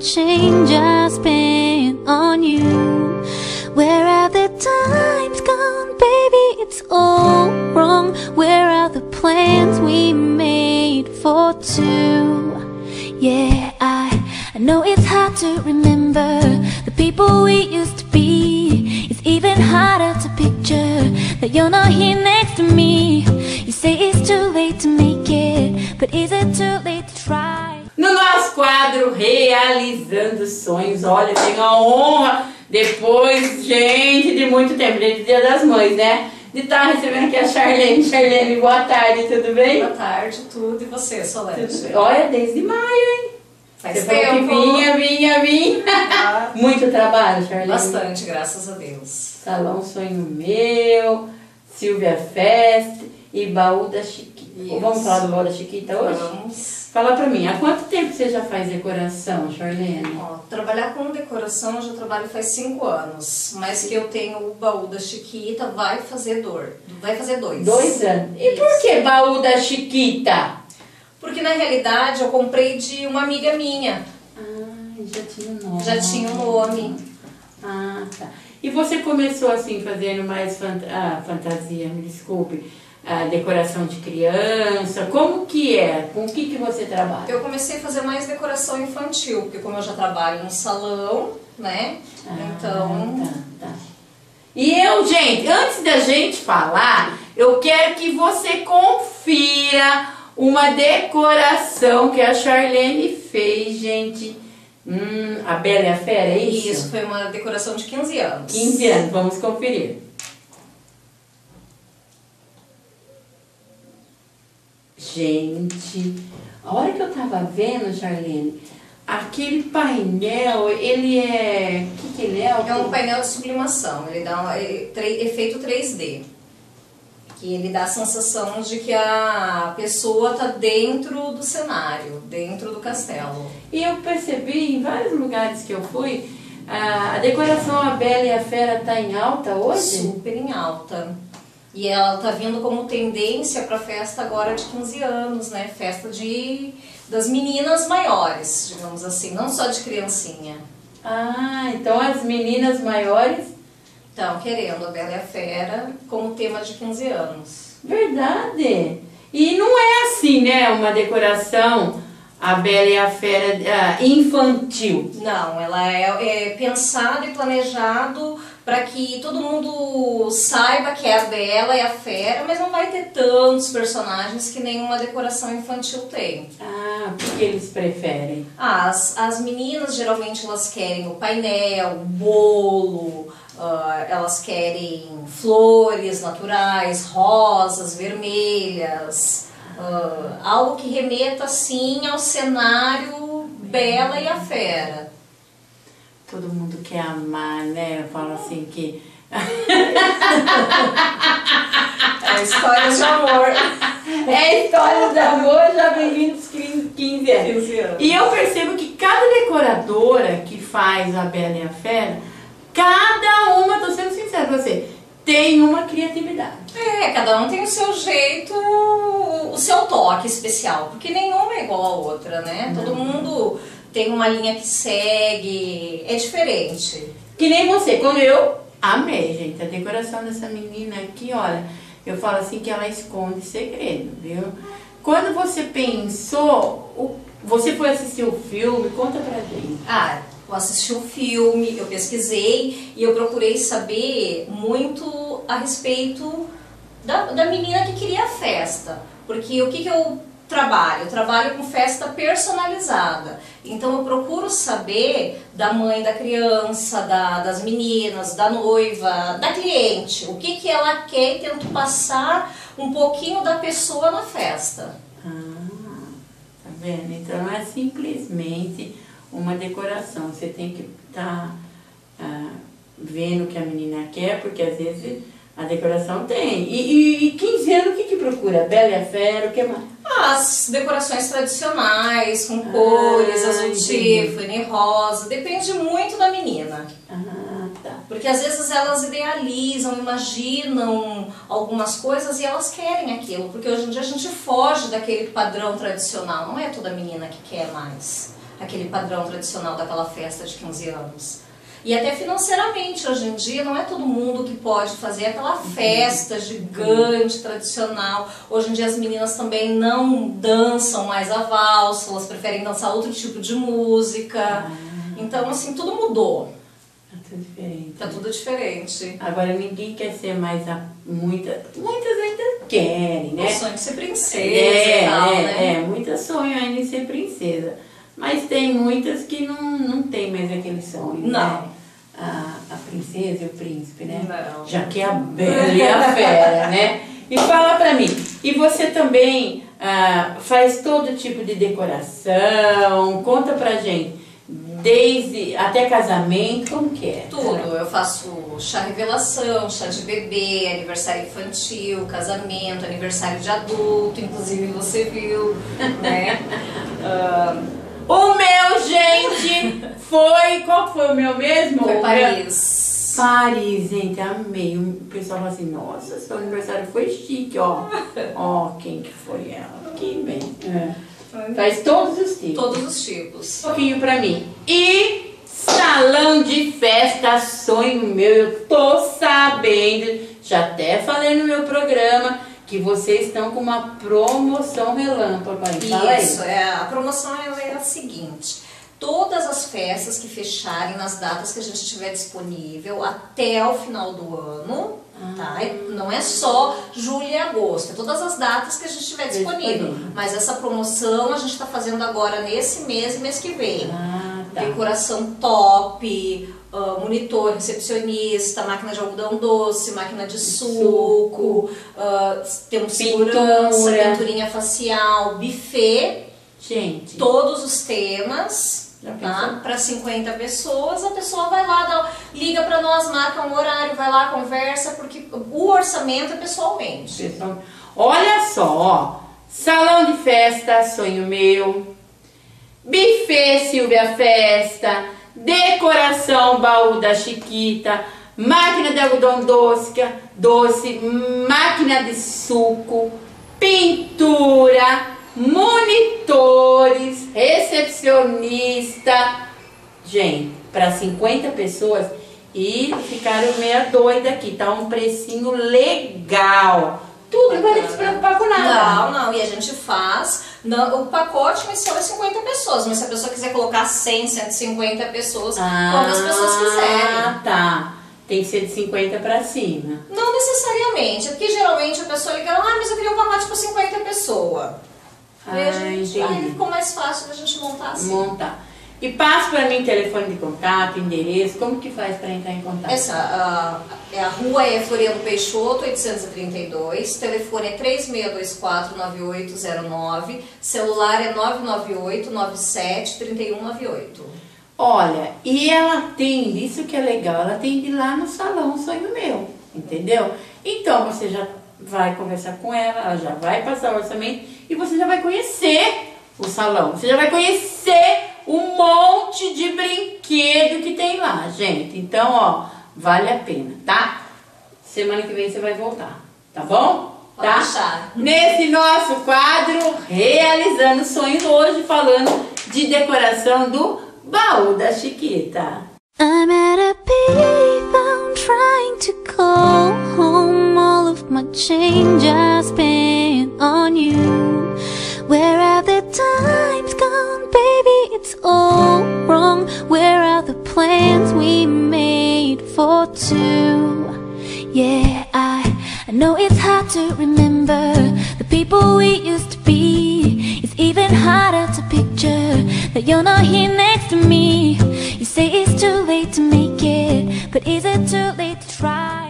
change I spent on you. Where have the times gone, baby? It's all wrong. Where are the plans we made for two? Yeah, I, I know it's hard to remember the people we used to be. It's even harder to picture that you're not here next to me. You say it's too late to make it, but is it too late to try? No nosso quadro Realizando Sonhos, olha, tenho a honra, depois, gente, de muito tempo, desde o Dia das Mães, né? De estar recebendo aqui a Charlene. Charlene, boa tarde, tudo bem? Boa tarde, tudo. E você, Solange? Olha, desde maio, hein? Faz Você falou que tempo. vinha, vinha, vinha. Ah, Muito trabalho, Charlene. Bastante, graças a Deus. Salão Sonho Meu, Silvia Fest e Baú da Chiquita. Isso. Vamos falar do Baú da Chiquita hoje? Vamos. Fala pra mim, há quanto tempo você já faz decoração, Charlene? Ó, trabalhar com decoração eu já trabalho faz cinco anos, mas que eu tenho o baú da Chiquita vai fazer dor. Vai fazer dois. Dois anos. E por Isso. que Baú da Chiquita? Porque na realidade eu comprei de uma amiga minha. Ah, já tinha o nome. Já tinha o nome. Ah, tá. E você começou assim, fazendo mais fant ah, fantasia, me desculpe, ah, decoração de criança, como que é? Com o que que você trabalha? Eu comecei a fazer mais decoração infantil, porque como eu já trabalho no salão, né? Ah, então, tá, tá. E eu, gente, antes da gente falar, eu quero que você confira uma decoração que a Charlene fez, gente. Hum, a Bela e a Fera, é isso? isso foi uma decoração de 15 anos. 15 anos, vamos conferir. Gente, a hora que eu tava vendo, Charlene, aquele painel, ele é. O que, que ele é? É um painel de sublimação, ele dá um é, efeito 3D. Que ele dá a sensação de que a pessoa está dentro do cenário, dentro do castelo. E eu percebi em vários lugares que eu fui, a, decoração A Bela e a Fera tá em alta hoje? Super em alta. E ela tá vindo como tendência para a festa agora de 15 anos, né? Festa de das meninas maiores, digamos assim, não só de criancinha. Ah, então as meninas maiores. Então, querendo a Bela e a Fera como tema de 15 anos. Verdade. E não é assim, né? Uma decoração A Bela e a Fera ah, infantil. Não, ela é, é pensado e planejado para que todo mundo saiba que é a Bela e a Fera, mas não vai ter tantos personagens que nenhuma decoração infantil tem. Ah, porque eles preferem. Ah, As, as meninas geralmente elas querem o painel, o bolo, ah, elas querem flores naturais, rosas, vermelhas, ah, algo que remeta assim ao cenário Bela e a Fera. Todo mundo quer amar, né? Eu falo assim que. É histórias de amor. É história de amor já vem vindo dos 15 15 anos. 15 anos. E eu percebo que cada decoradora que faz a Bela e a Fera, cada uma, tô sendo sincera com você, tem uma criatividade. É, cada um tem o seu jeito, o seu toque especial, porque nenhuma é igual a outra, né? Todo mundo tem uma linha que segue, é diferente. Que nem você, quando eu amei, gente, a decoração dessa menina aqui, olha, eu falo assim que ela esconde segredo, viu? Quando você pensou, você foi assistir o filme, conta pra gente. Ah, eu assisti um filme, eu pesquisei e eu procurei saber muito a respeito da, da menina que queria a festa. Porque o que, que eu trabalho? Eu trabalho com festa personalizada. Então eu procuro saber da mãe da criança, da- das meninas, da noiva, da cliente, o que, que ela quer e tento passar um pouquinho da pessoa na festa. Ah, tá vendo? Então é simplesmente uma decoração. Você tem que estar vendo o que a menina quer, porque às vezes a decoração tem. E, e, e 15 anos, o que que procura? Bela e a Fera, o que mais? As decorações tradicionais, com cores, azul. Tiffany, rosa, depende muito da menina. Ah, tá. Porque às vezes elas idealizam, imaginam algumas coisas e elas querem aquilo. Porque hoje em dia a gente foge daquele padrão tradicional. Não é toda menina que quer mais. Aquele padrão tradicional daquela festa de 15 anos. E até financeiramente, hoje em dia, não é todo mundo que pode fazer aquela festa gigante, tradicional. Hoje em dia as meninas também não dançam mais a valsa, elas preferem dançar outro tipo de música. Então, assim, tudo mudou. Tá tudo diferente. Tá tudo diferente. Agora ninguém quer ser mais a muita, muitas ainda querem, né? O sonho de ser princesa É, e tal, é, né? é, muitas sonham ainda em ser princesa. Mas tem muitas que não, não tem mais aquele sonho, Não. né? A, a princesa e o príncipe, né? Não. Já que é a bela e a fera, né? E fala pra mim, e você também ah, faz todo tipo de decoração, conta pra gente, desde até casamento, como que é? Tudo. Eu faço chá revelação, chá de bebê, aniversário infantil, casamento, aniversário de adulto, inclusive você viu, né? Ah, O meu, gente, foi. Qual foi o meu mesmo? foi Paris. Paris, gente, amei. O pessoal fala assim, nossa, seu aniversário foi chique, ó. Ó, quem que foi ela? Que bem. É. Faz todos os tipos. Todos os tipos. Um pouquinho pra mim. E salão de festa, sonho meu, eu tô sabendo, já até falei no meu programa, que vocês estão com uma promoção relâmpago aí. Fala aí. Isso, é, a promoção ela é a seguinte. Todas as festas que fecharem nas datas que a gente tiver disponível até o final do ano, tá? E Não é só julho e agosto, é todas as datas que a gente tiver disponível. Disponível. Mas essa promoção a gente está fazendo agora nesse mês e mês que vem. Ah, tá. Decoração top, ah, monitor, recepcionista, máquina de algodão doce, máquina de suco, ah, temos segurança, pinturinha facial, buffet, Gente, todos os temas. Tá? Para 50 pessoas, a pessoa vai lá, dá- liga para nós, marca um horário, vai lá, conversa, porque o orçamento é pessoalmente. pessoal, olha só, ó. Salão de festa, sonho meu. Buffet Silvia Festa. Decoração baú da Chiquita. Máquina de algodão doce, doce, máquina de suco, pintura, monitores, recepcionista. Gente, para 50 pessoas e ficaram meia doida aqui, tá um precinho legal. Tudo, não vai se preocupar com nada. Não, não, e a gente faz. Não, o pacote inicial é 50 pessoas, mas se a pessoa quiser colocar 100, 150 pessoas, quantas pessoas quiserem. Ah, tá. Tem que ser de 50 pra cima. Não necessariamente, é porque geralmente a pessoa liga, ah, mas eu queria um pacote para 50 pessoas. Ah, gente, entendi. aí ficou mais fácil da gente montar assim. Montar. E passa pra mim telefone de contato, endereço, como que faz pra entrar em contato? Essa, a, é a rua é Floriano Peixoto, 832, telefone é 3624-9809, celular é 998-97-3198. Olha, e ela atende, isso que é legal, ela atende lá no salão Sonho Meu, entendeu? Então você já vai conversar com ela, ela já vai passar o orçamento e você já vai conhecer o salão, você já vai conhecer um monte de brinquedo que tem lá, gente. Então, ó, vale a pena, tá? Semana que vem você vai voltar, tá bom? Pode tá? deixar. Nesse nosso quadro, realizando sonhos hoje, falando de decoração do baú da Chiquita. I'm at a payphone trying to call home. All of my change I spent on you. Where have the? It's all wrong. Where are the plans we made for two? Yeah, I, I know it's hard to remember the people we used to be. It's even harder to picture that you're not here next to me. You say it's too late to make it, but is it too late to try?